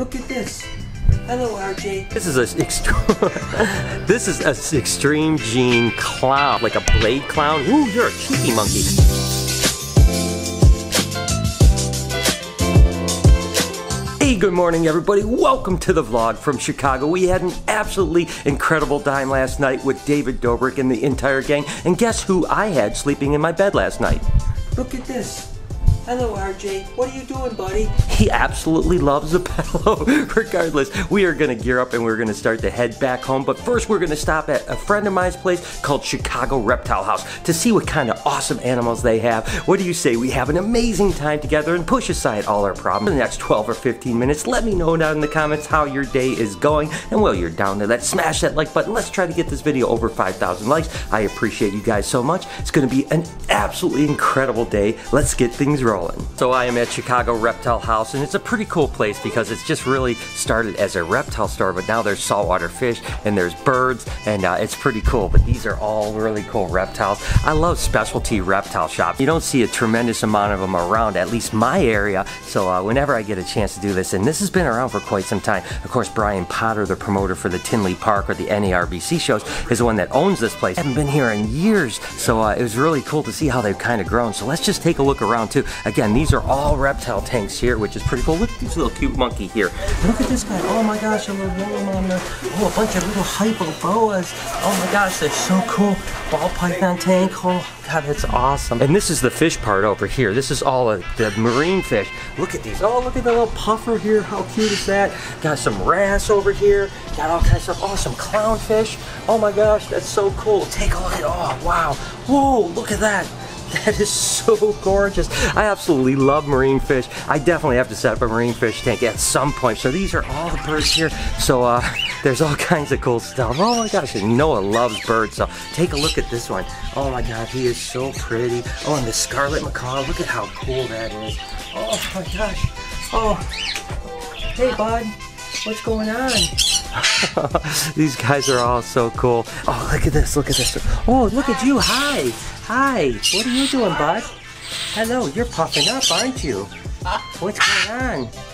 Look at this. Hello, RJ. This is a extreme. this is a extreme gene clown, like a blade clown. Ooh, you're a cheeky monkey. Hey, good morning, everybody. Welcome to the vlog from Chicago. We had an absolutely incredible time last night with David Dobrik and the entire gang. And guess who I had sleeping in my bed last night? Look at this. Hello, RJ. What are you doing, buddy? He absolutely loves the pillow. Regardless, we are going to gear up and we're going to start to head back home. But first, we're going to stop at a friend of mine's place called Chicago Reptile House to see what kind of awesome animals they have. What do you say? We have an amazing time together and push aside all our problems in the next 12 or 15 minutes. Let me know down in the comments how your day is going. And while you're down there, let's smash that like button. Let's try to get this video over 5,000 likes. I appreciate you guys so much. It's going to be an absolutely incredible day. Let's get things rolling So I am at Chicago Reptile House and it's a pretty cool place because it's just really started as a reptile store but now there's saltwater fish and there's birds and uh, it's pretty cool but these are all really cool reptiles. I love specialty reptile shops. You don't see a tremendous amount of them around at least my area so uh, whenever I get a chance to do this and this has been around for quite some time. Of course Brian Potter the promoter for the Tinley Park or the NARBC shows is the one that owns this place. I haven't been here in years so uh, it was really cool to see how they've kind of grown so let's just take a look around too. Again, these are all reptile tanks here, which is pretty cool. Look at this little cute monkey here. Look at this guy. Oh my gosh, a little there. Oh, a bunch of little hypoboas. Oh my gosh, they're so cool. Ball python tank. Oh God, that's awesome. And this is the fish part over here. This is all of the marine fish. Look at these. Oh, look at the little puffer here. How cute is that? Got some wrasse over here. Got all kinds of stuff. Oh, some clownfish. Oh my gosh, that's so cool. Take a look at, oh wow. Whoa, look at that. That is so gorgeous. I absolutely love marine fish. I definitely have to set up a marine fish tank at some point. So these are all the birds here. So uh, there's all kinds of cool stuff. Oh my gosh, and Noah loves birds. So take a look at this one. Oh my god, he is so pretty. Oh, and the scarlet macaw. Look at how cool that is. Oh my gosh. Oh, hey bud, what's going on? These guys are all so cool. Oh, look at this, look at this. Oh, look at you, hi. Hi, what are you doing, bud? Hello, you're puffing up, aren't you? What's going on?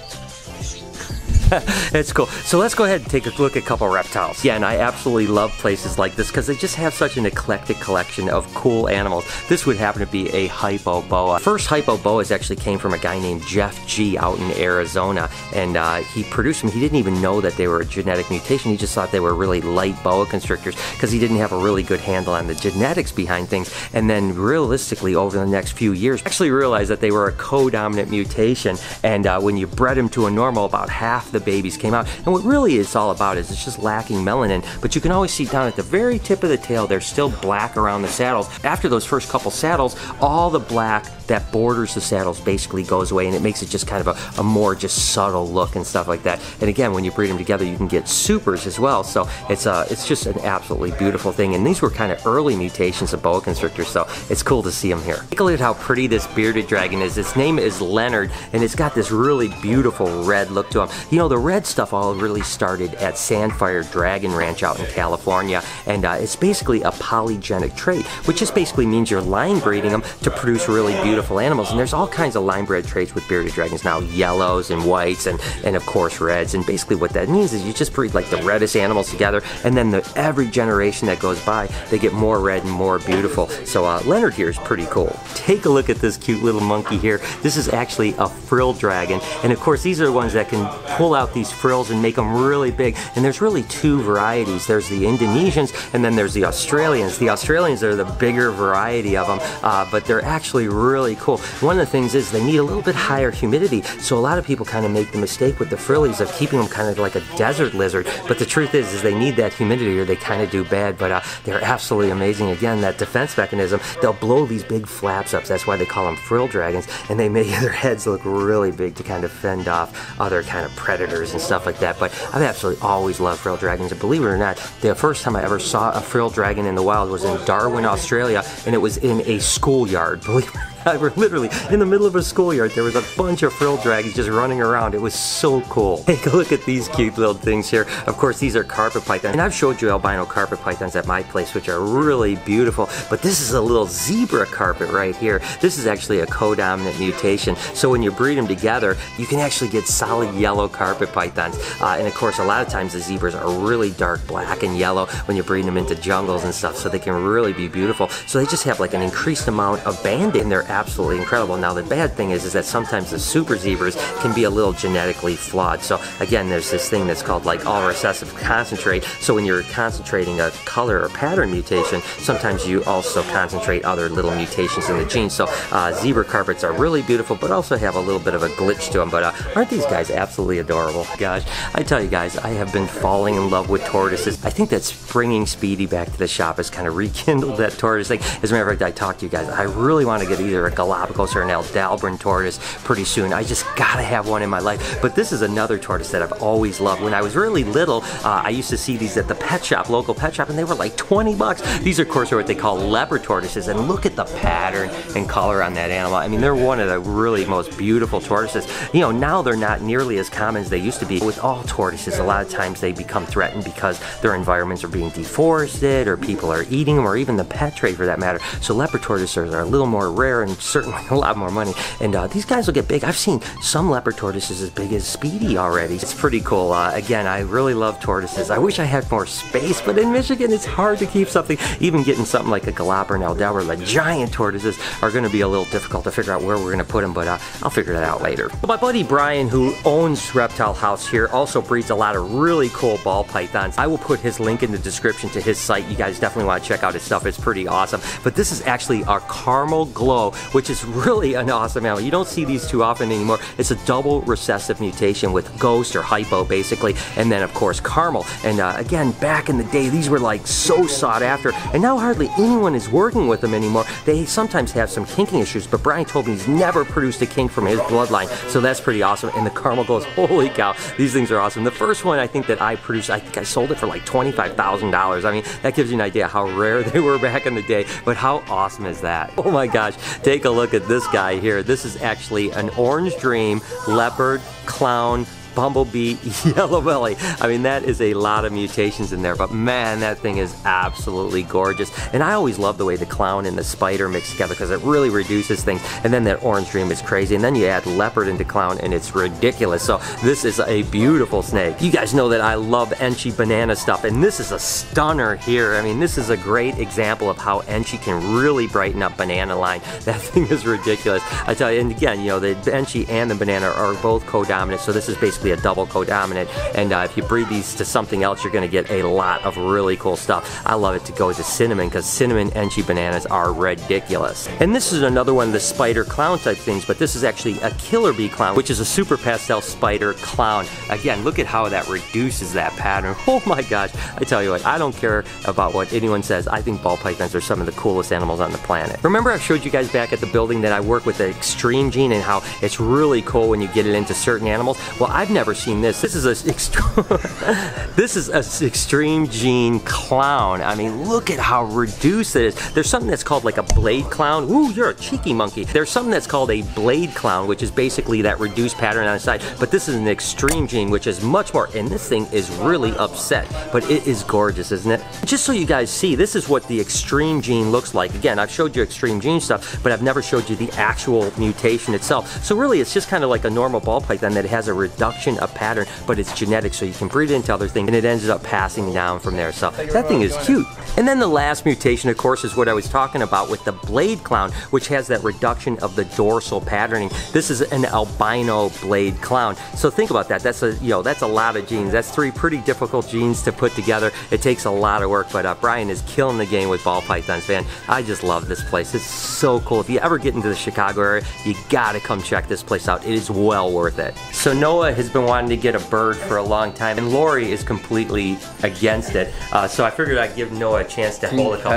it's cool. So let's go ahead and take a look at a couple reptiles. Yeah, and I absolutely love places like this because they just have such an eclectic collection of cool animals. This would happen to be a hypoboa. First hypoboas actually came from a guy named Jeff G out in Arizona, and uh, he produced them. He didn't even know that they were a genetic mutation. He just thought they were really light boa constrictors because he didn't have a really good handle on the genetics behind things. And then realistically, over the next few years, actually realized that they were a co-dominant mutation. And uh, when you bred them to a normal, about half the babies came out. And what really it's all about is it's just lacking melanin, but you can always see down at the very tip of the tail, they're still black around the saddles. After those first couple saddles, all the black that borders the saddles basically goes away and it makes it just kind of a, a more just subtle look and stuff like that. And again, when you breed them together, you can get supers as well. So it's uh, it's just an absolutely beautiful thing. And these were kind of early mutations of boa constrictors, so it's cool to see them here. Take a look at how pretty this bearded dragon is. Its name is Leonard, and it's got this really beautiful red look to him. You know, the red stuff all really started at Sandfire Dragon Ranch out in California, and uh, it's basically a polygenic trait, which just basically means you're line breeding them to produce really beautiful beautiful animals. And there's all kinds of line bred traits with bearded dragons now, yellows and whites and, and of course reds. And basically what that means is you just breed like the reddest animals together and then the, every generation that goes by, they get more red and more beautiful. So uh, Leonard here is pretty cool. Take a look at this cute little monkey here. This is actually a frill dragon. And of course these are the ones that can pull out these frills and make them really big. And there's really two varieties. There's the Indonesians and then there's the Australians. The Australians are the bigger variety of them, uh, but they're actually really cool. One of the things is they need a little bit higher humidity, so a lot of people kind of make the mistake with the frillies of keeping them kind of like a desert lizard, but the truth is, is they need that humidity or they kind of do bad, but uh, they're absolutely amazing. Again, that defense mechanism, they'll blow these big flaps up, that's why they call them frill dragons, and they make their heads look really big to kind of fend off other kind of predators and stuff like that, but I've absolutely always loved frill dragons, and believe it or not, the first time I ever saw a frill dragon in the wild was in Darwin, Australia, and it was in a schoolyard, believe it were literally in the middle of a schoolyard. There was a bunch of frill dragons just running around. It was so cool. Take a look at these cute little things here. Of course, these are carpet pythons. And I've showed you albino carpet pythons at my place, which are really beautiful. But this is a little zebra carpet right here. This is actually a codominant mutation. So when you breed them together, you can actually get solid yellow carpet pythons. Uh, and of course, a lot of times the zebras are really dark black and yellow when you breed them into jungles and stuff. So they can really be beautiful. So they just have like an increased amount of banding. in they're absolutely incredible. Now the bad thing is, is that sometimes the super zebras can be a little genetically flawed. So again, there's this thing that's called like all recessive concentrate. So when you're concentrating a color or pattern mutation, sometimes you also concentrate other little mutations in the gene. So uh, zebra carpets are really beautiful, but also have a little bit of a glitch to them. But uh, aren't these guys absolutely adorable? Gosh, I tell you guys, I have been falling in love with tortoises. I think that's bringing Speedy back to the shop has kind of rekindled that tortoise thing. As a matter of fact, I talked to you guys. I really want to get either a Galapagos or an Aldabran tortoise pretty soon. I just gotta have one in my life. But this is another tortoise that I've always loved. When I was really little, uh, I used to see these at the pet shop, local pet shop, and they were like 20 bucks. These, of course, are what they call leopard tortoises. And look at the pattern and color on that animal. I mean, they're one of the really most beautiful tortoises. You know, now they're not nearly as common as they used to be. With all tortoises, a lot of times they become threatened because their environments are being deforested or people are eating them or even the pet trade for that matter. So leopard tortoises are a little more rare and certainly a lot more money. And uh, these guys will get big. I've seen some leopard tortoises as big as Speedy already. It's pretty cool. Uh, again, I really love tortoises. I wish I had more space, but in Michigan, it's hard to keep something. Even getting something like a Galapagos Aldabra, the giant tortoises, are going to be a little difficult to figure out where we're going to put them, but uh, I'll figure that out later. My buddy Brian, who owns Reptile House here, also breeds a lot of really cool ball pythons. I will put his link in the description to his site. You guys definitely want to check out his stuff. It's pretty awesome. But this is actually our caramel glow, which is really an awesome animal. You don't see these too often anymore. It's a double recessive mutation with ghost or hypo, basically, and then, of course, caramel. And uh, again, back in the day, these were like so sought after, and now hardly anyone is working with them anymore. They sometimes have some kinking issues, but Brian told me he's never produced a kink from his bloodline, so that's pretty awesome. And the caramel glows, holy cow, these things are awesome. The first one I think that I produced, I think I sold it for like $25,000. I mean, that gives you an idea how rare they were back in the day, but how awesome is that? Oh my gosh, take a look at this guy here. This is actually an orange dream leopard clown bumblebee yellow belly. I mean, that is a lot of mutations in there, but man, that thing is absolutely gorgeous. And I always love the way the clown and the spider mix together because it really reduces things. And then that orange dream is crazy. And then you add leopard into clown and it's ridiculous. So this is a beautiful snake. You guys know that I love Enchi banana stuff, and this is a stunner here. I mean, this is a great example of how Enchi can really brighten up banana line. That thing is ridiculous. I tell you, and again, you know, the Enchi and the banana are both co-dominant, so this is basically a double codominant. And uh, if you breed these to something else, you're going to get a lot of really cool stuff. I love it to go to cinnamon because cinnamon Enchi bananas are ridiculous. And this is another one of the spider clown type things, but this is actually a killer bee clown, which is a super pastel spider clown. Again, look at how that reduces that pattern. Oh my gosh, I tell you what, I don't care about what anyone says. I think ball pythons are some of the coolest animals on the planet. Remember I showed you guys back at the building that I work with the extreme gene and how it's really cool when you get it into certain animals? Well, I've never seen this. This is a this is a extreme gene clown. I mean, look at how reduced it is. There's something that's called like a blade clown. Ooh, you're a cheeky monkey. There's something that's called a blade clown, which is basically that reduced pattern on the side. But this is an extreme gene, which is much more. And this thing is really upset, but it is gorgeous, isn't it? Just so you guys see, this is what the extreme gene looks like. Again, I've showed you extreme gene stuff, but I've never showed you the actual mutation itself. So really, it's just kind of like a normal ball python that has a reduction of pattern, but it's genetic, so you can breed it into other things, and it ends up passing down from there. So that thing is cute. And then the last mutation, of course, is what I was talking about with the blade clown, which has that reduction of the dorsal patterning. This is an albino blade clown. So think about that. That's a you know that's a lot of genes. That's three pretty difficult genes to put together. It takes a lot of work, but uh, Brian is killing the game with ball pythons, man. I just love this place. It's so cool. If you ever get into the Chicago area, you gotta come check this place out. It is well worth it. So Noah has been wanting to get a bird for a long time, and Lori is completely against it. Uh, so I figured I'd give Noah a chance to Can hold a couple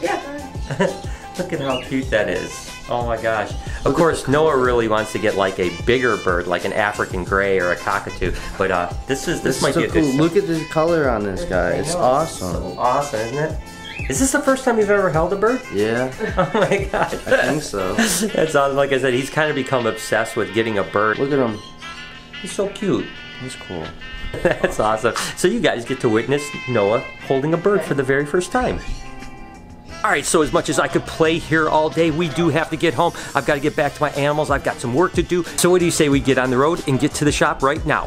pet him? birds. Look at how cute that is. Oh my gosh. Of course, Noah really wants to get like a bigger bird, like an African gray or a cockatoo. But uh, this is this It's might so be a cool. good. Look at the color on this guy. It's awesome. Awesome, isn't it? Is this the first time you've ever held a bird? Yeah, Oh my god. I think so. That's awesome. Like I said, he's kind of become obsessed with getting a bird. Look at him. He's so cute. He's cool. That's awesome. So you guys get to witness Noah holding a bird for the very first time. All right, so as much as I could play here all day, we do have to get home. I've got to get back to my animals. I've got some work to do. So what do you say we get on the road and get to the shop right now?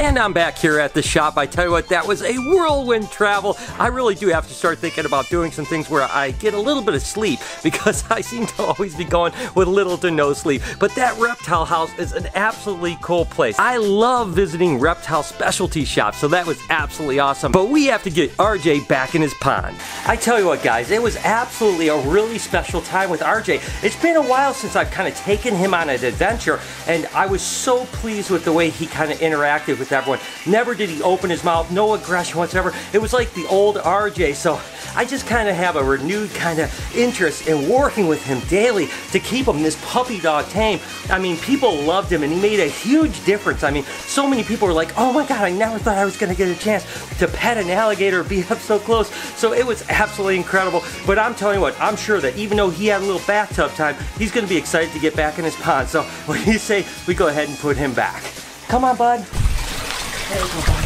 And I'm back here at the shop. I tell you what, that was a whirlwind travel. I really do have to start thinking about doing some things where I get a little bit of sleep because I seem to always be going with little to no sleep. But that reptile house is an absolutely cool place. I love visiting reptile specialty shops, so that was absolutely awesome. But we have to get RJ back in his pond. I tell you what, guys, it was absolutely a really special time with RJ. It's been a while since I've kind of taken him on an adventure, and I was so pleased with the way he kind of interacted with everyone. Never did he open his mouth, no aggression whatsoever. It was like the old RJ, so I just kind of have a renewed kind of interest in working with him daily to keep him this puppy dog tame. I mean, people loved him and he made a huge difference. I mean, so many people were like, oh my God, I never thought I was gonna get a chance to pet an alligator, be up so close. So it was absolutely incredible. But I'm telling you what, I'm sure that even though he had a little bathtub time, he's gonna be excited to get back in his pond. So when you say we go ahead and put him back? Come on, bud. There we go, bud.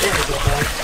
There we go, bud.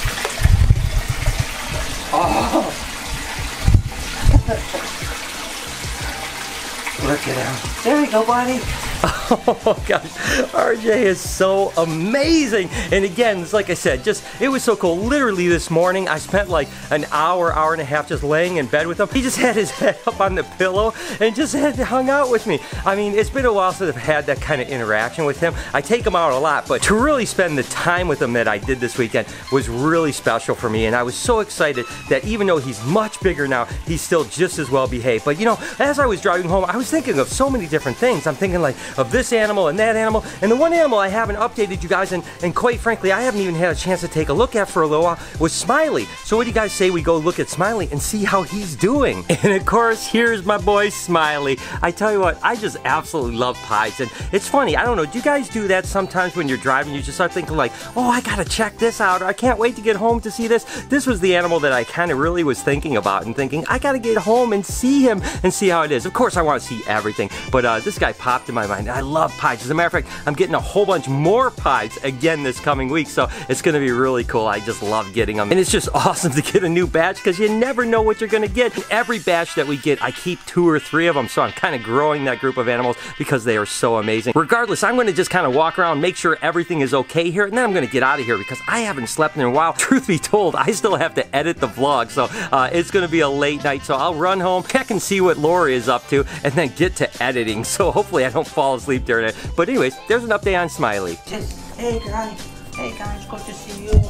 Look at him. There we go, buddy. Oh gosh, RJ is so amazing. And again, it's like I said, just it was so cool. Literally this morning, I spent like an hour, hour and a half just laying in bed with him. He just had his head up on the pillow and just had hung out with me. I mean, it's been a while since I've had that kind of interaction with him. I take him out a lot, but to really spend the time with him that I did this weekend was really special for me. And I was so excited that even though he's much bigger now, he's still just as well behaved. But you know, as I was driving home, I was thinking of so many different things. I'm thinking like of this animal and that animal. And the one animal I haven't updated you guys, and, and quite frankly, I haven't even had a chance to take a look at for a little while, was Smiley. So what do you guys say we go look at Smiley and see how he's doing? And of course, here's my boy Smiley. I tell you what, I just absolutely love pies. And it's funny, I don't know, do you guys do that sometimes when you're driving? You just start thinking like, oh, I gotta check this out. I can't wait to get home to see this. This was the animal that I kind of really was thinking about and thinking, I gotta get home and see him and see how it is. Of course, I want to see everything, but uh, this guy popped in my mind. I love pies. As a matter of fact, I'm getting a whole bunch more pies again this coming week, so it's gonna be really cool. I just love getting them. And it's just awesome to get a new batch because you never know what you're gonna get. Every batch that we get, I keep two or three of them, so I'm kind of growing that group of animals because they are so amazing. Regardless, I'm gonna just kind of walk around, make sure everything is okay here, and then I'm gonna get out of here because I haven't slept in a while. Truth be told, I still have to edit the vlog, so uh, it's gonna be a late night, so I'll run home, check and see what Lori is up to, and then get to editing. So hopefully I don't fall asleep during it. But anyways, there's an update on Smiley. Just, hey guys, hey guys, good to see you.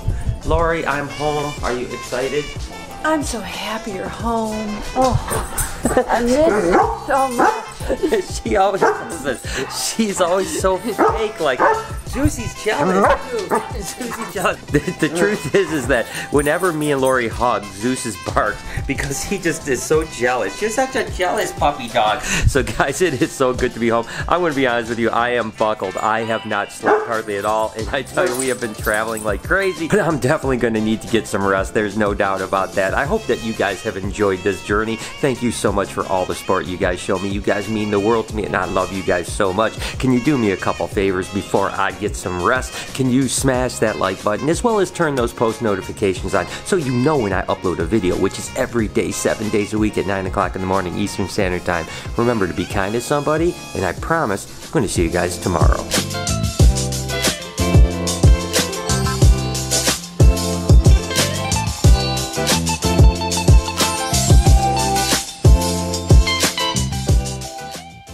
Lori, I'm home. Are you excited? I'm so happy you're home. Oh, I miss so much. she always does this. She's always so fake. Like Zeus is jealous. too. Zeus is jealous. The, the truth is, is that whenever me and Lori hug, Zeus is barked because he just is so jealous. You're such a jealous puppy dog. So guys, it is so good to be home. I'm going to be honest with you. I am buckled. I have not slept hardly at all, and I tell you, we have been traveling like crazy. But I'm definitely going to need to get some rest. There's no doubt about that. I hope that you guys have enjoyed this journey. Thank you so much for all the support you guys show me. You guys mean the world to me, and I love you guys so much. Can you do me a couple favors before I get some rest? Can you smash that like button as well as turn those post notifications on so you know when I upload a video, which is every day, seven days a week at 9 o'clock in the morning Eastern Standard Time. Remember to be kind to somebody, and I promise I'm going to see you guys tomorrow.